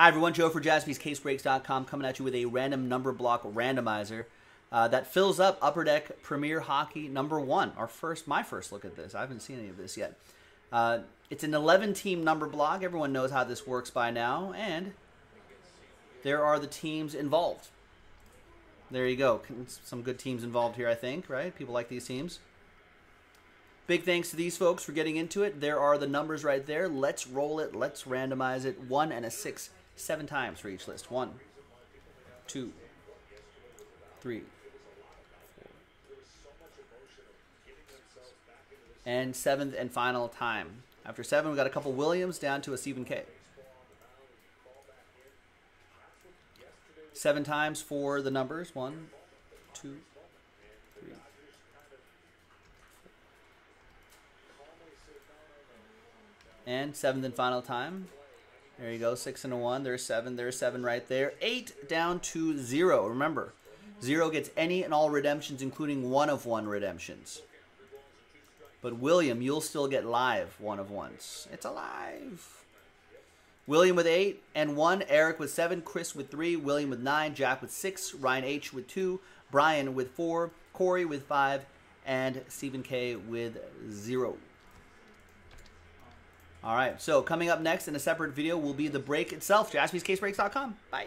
Hi, everyone. Joe for jaspyscasebreaks.com coming at you with a random number block randomizer uh, that fills up Upper Deck Premier Hockey number one. Our first, my first look at this. I haven't seen any of this yet. Uh, it's an 11 team number block. Everyone knows how this works by now. And there are the teams involved. There you go. Some good teams involved here, I think, right? People like these teams. Big thanks to these folks for getting into it. There are the numbers right there. Let's roll it. Let's randomize it. One and a six seven times for each list. One, two, three, four, and seventh and final time. After seven, we got a couple Williams down to a Stephen K. Seven times for the numbers. One, two, three. And seventh and final time. There you go, six and a one. There's seven. There's seven right there. Eight down to zero. Remember, zero gets any and all redemptions, including one of one redemptions. But William, you'll still get live one of ones. It's alive. William with eight and one. Eric with seven. Chris with three. William with nine. Jack with six. Ryan H with two. Brian with four. Corey with five. And Stephen K with zero. All right, so coming up next in a separate video will be the break itself, jaspyscasebreaks.com. Bye.